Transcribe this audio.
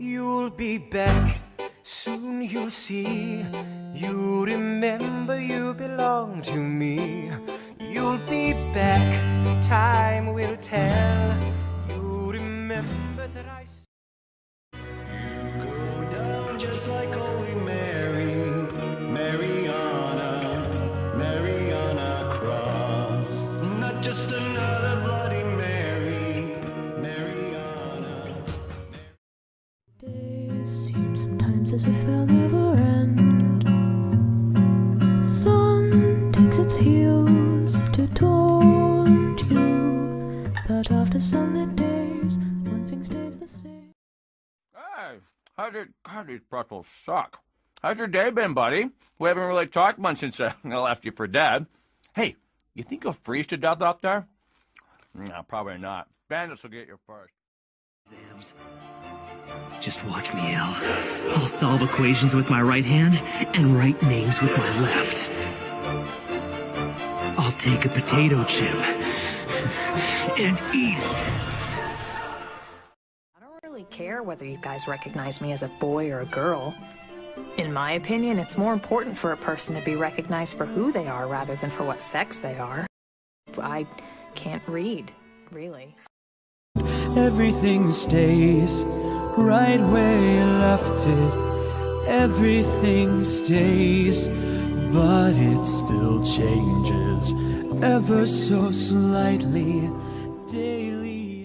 You'll be back, soon you'll see. You remember you belong to me. You'll be back, time will tell. You remember that I. s- Go down just like Holy Mary, Mariana, Mary on a Cross. Not just another Bloody seem sometimes as if they'll never end. Sun takes its heels to taunt you, but after sunlit days, one thing stays the same. Hey, how's your, God, these pretzels suck. How's your day been, buddy? We haven't really talked much since I left you for dead. Hey, you think you'll freeze to death up there? No, probably not. Bandits will get you first. Just watch me, L. I'll solve equations with my right hand and write names with my left. I'll take a potato chip and eat it. I don't really care whether you guys recognize me as a boy or a girl. In my opinion, it's more important for a person to be recognized for who they are rather than for what sex they are. I can't read, really. Everything stays right where you left it. Everything stays, but it still changes ever so slightly daily.